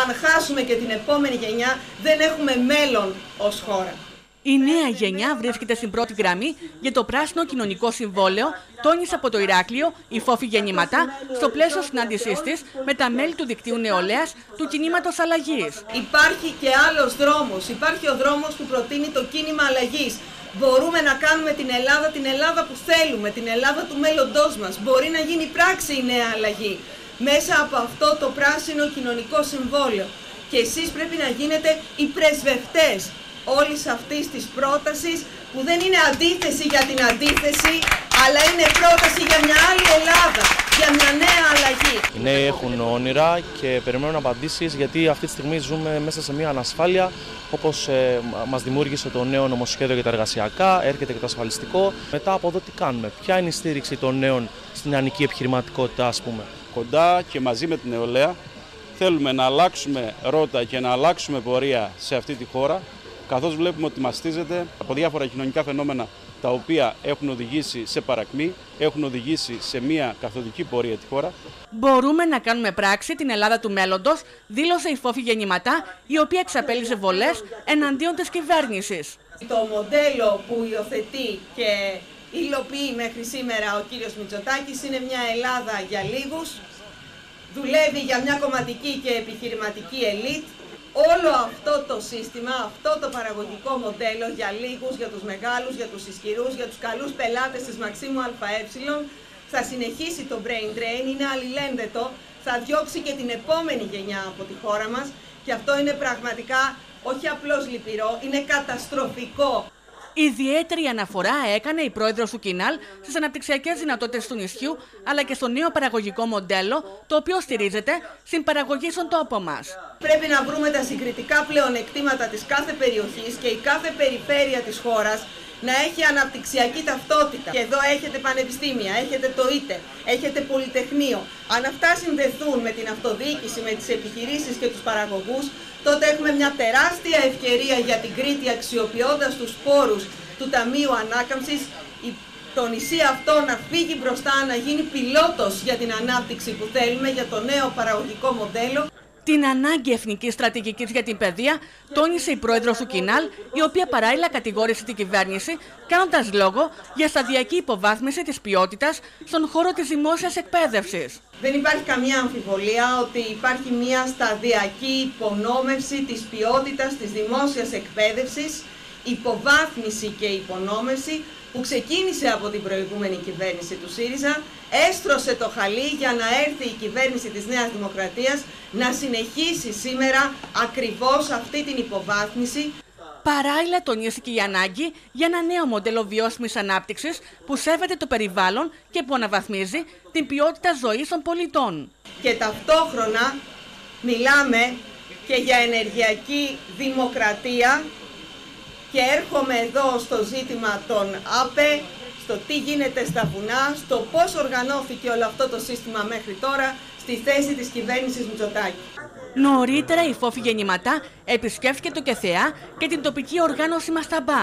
Αν χάσουμε και την επόμενη γενιά, δεν έχουμε μέλλον ως χώρα. Η νέα γενιά βρίσκεται στην πρώτη γραμμή για το πράσινο κοινωνικό συμβόλαιο, τόνισε από το Ηράκλειο η Φόφη Γεννηματά στο πλαίσιο συνάντησής της με τα μέλη του δικτύου νεολαίας του κινήματος Αλλαγής. Υπάρχει και άλλος δρόμος. Υπάρχει ο δρόμος που προτείνει το κίνημα Αλλαγής. Μπορούμε να κάνουμε την Ελλάδα την Ελλάδα που θέλουμε, την Ελλάδα του μέλλοντός μας. Μπορεί να γίνει πράξη η νέα αλλαγή μέσα από αυτό το πράσινο κοινωνικό συμβόλαιο. Και εσείς πρέπει να γίνετε οι πρεσβευτές όλης αυτής της πρότασης που δεν είναι αντίθεση για την αντίθεση, αλλά είναι πρόταση για μια άλλη Ελλάδα, για μια νέα αλλαγή. Οι νέοι έχουν όνειρα και περιμένουν απαντήσεις γιατί αυτή τη στιγμή ζούμε μέσα σε μια ανασφάλεια όπως ε, μας δημιούργησε το νέο νομοσχέδιο για τα εργασιακά, έρχεται και το ασφαλιστικό. Μετά από εδώ τι κάνουμε, ποια είναι η στήριξη των νέων στην νεανική επιχειρηματικότητα ας πούμε; Κοντά και μαζί με την νεολαία θέλουμε να αλλάξουμε ρότα και να αλλάξουμε πορεία σε αυτή τη χώρα καθώς βλέπουμε ότι μαστίζεται από διάφορα κοινωνικά φαινόμενα τα οποία έχουν οδηγήσει σε παρακμή, έχουν οδηγήσει σε μια καθοδική πορεία τη χώρα. Μπορούμε να κάνουμε πράξη την Ελλάδα του μέλλοντος, δήλωσε η Φόφη Γεννηματά, η οποία εξαπέλυσε βολές εναντίον της κυβέρνησης. Το μοντέλο που υιοθετεί και υλοποιεί μέχρι σήμερα ο κύριος Μητσοτάκης είναι μια Ελλάδα για λίγους, δουλεύει για μια κομματική και επιχειρηματική ελίτ, όλο αυτό το σύστημα, αυτό το παραγωγικό μοντέλο για λίγους, για τους μεγάλους, για τους ισχυρούς, για τους καλούς πελάτες της Μαξίμου ΑΕ, θα συνεχίσει το brain drain, είναι αλληλένδετο, θα διώξει και την επόμενη γενιά από τη χώρα μας και αυτό είναι πραγματικά όχι απλώς λυπηρό, είναι καταστροφικό. Ιδιαίτερη αναφορά έκανε η πρόεδρος του Κινάλ στις αναπτυξιακές δυνατότητες του νησιού αλλά και στο νέο παραγωγικό μοντέλο, το οποίο στηρίζεται στην παραγωγή στον τόπο μας. Πρέπει να βρούμε τα συγκριτικά πλεονεκτήματα της κάθε περιοχής και η κάθε περιφέρεια της χώρας να έχει αναπτυξιακή ταυτότητα. Και εδώ έχετε πανεπιστήμια, έχετε το ΙΤΕ, έχετε πολυτεχνείο. Αν αυτά συνδεθούν με την αυτοδιοίκηση, με τις επιχειρήσεις και τους παραγωγούς, τότε έχουμε μια τεράστια ευκαιρία για την Κρήτη αξιοποιώντας τους πόρους του Ταμείου Ανάκαμψης το νησί αυτό να φύγει μπροστά, να γίνει πιλότος για την ανάπτυξη που θέλουμε, για το νέο παραγωγικό μοντέλο. Την ανάγκη εθνικής στρατηγικής για την παιδεία τόνισε η πρόεδρος του Κινάλ, η οποία παράλληλα κατηγόρησε την κυβέρνηση, κάνοντας λόγο για σταδιακή υποβάθμιση της ποιότητας στον χώρο της δημόσιας εκπαίδευσης. Δεν υπάρχει καμία αμφιβολία ότι υπάρχει μια σταδιακή υπονόμευση της ποιότητας της δημόσιας εκπαίδευσης, υποβάθμιση και υπονόμευση που ξεκίνησε από την προηγούμενη κυβέρνηση του ΣΥΡΙΖΑ, έστρωσε το χαλί για να έρθει η κυβέρνηση της Νέας Δημοκρατίας να συνεχίσει σήμερα ακριβώς αυτή την υποβάθμιση. Παράλληλα τονίστηκε η ανάγκη για ένα νέο μοντέλο βιώσιμης ανάπτυξης που σέβεται το περιβάλλον και που αναβαθμίζει την ποιότητα ζωής των πολιτών. Και ταυτόχρονα μιλάμε και για ενεργειακή δημοκρατία και έρχομαι εδώ στο ζήτημα των ΑΠΕ, στο τι γίνεται στα βουνά, στο πώς οργανώθηκε όλο αυτό το σύστημα μέχρι τώρα στη θέση της κυβέρνησης Μητσοτάκη. Νωρίτερα η Φόφη Γεννηματά επισκέφθηκε το ΚΕΘΕΑ και την τοπική οργάνωση Μασταμπά.